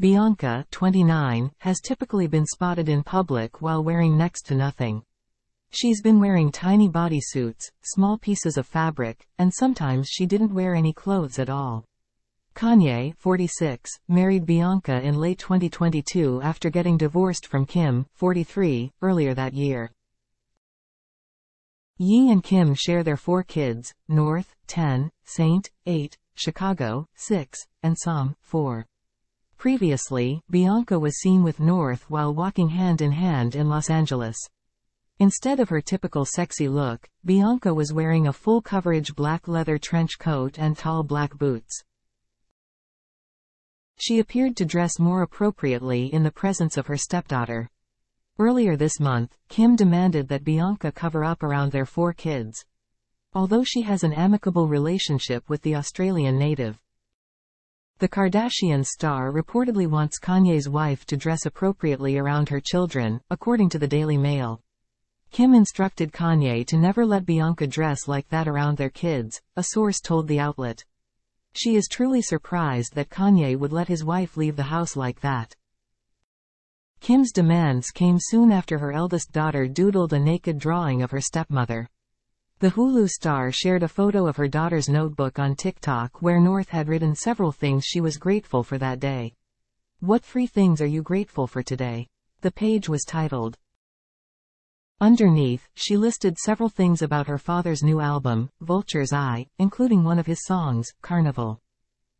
Bianca, 29, has typically been spotted in public while wearing next to nothing. She's been wearing tiny bodysuits, small pieces of fabric, and sometimes she didn't wear any clothes at all. Kanye, 46, married Bianca in late 2022 after getting divorced from Kim, 43, earlier that year. Ye and Kim share their four kids, North, 10, Saint, 8, Chicago, 6, and Psalm, 4. Previously, Bianca was seen with North while walking hand in hand in Los Angeles. Instead of her typical sexy look, Bianca was wearing a full coverage black leather trench coat and tall black boots. She appeared to dress more appropriately in the presence of her stepdaughter. Earlier this month, Kim demanded that Bianca cover up around their four kids. Although she has an amicable relationship with the Australian native. The Kardashian star reportedly wants Kanye's wife to dress appropriately around her children, according to the Daily Mail. Kim instructed Kanye to never let Bianca dress like that around their kids, a source told the outlet. She is truly surprised that Kanye would let his wife leave the house like that. Kim's demands came soon after her eldest daughter doodled a naked drawing of her stepmother. The Hulu star shared a photo of her daughter's notebook on TikTok where North had written several things she was grateful for that day. What three things are you grateful for today? The page was titled. Underneath, she listed several things about her father's new album, Vultures I, including one of his songs, Carnival.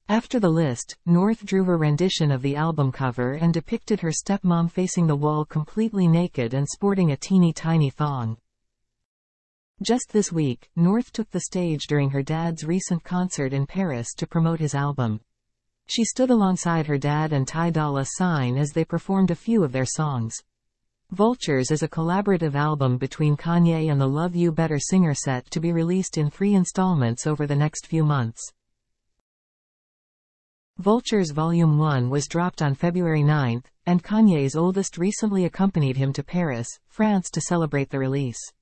After the list, North drew her rendition of the album cover and depicted her stepmom facing the wall completely naked and sporting a teeny tiny thong. Just this week, North took the stage during her dad's recent concert in Paris to promote his album. She stood alongside her dad and Ty Dolla Sign as they performed a few of their songs. Vultures is a collaborative album between Kanye and the Love You Better singer set to be released in three installments over the next few months. Vultures Volume 1 was dropped on February 9, and Kanye's oldest recently accompanied him to Paris, France to celebrate the release.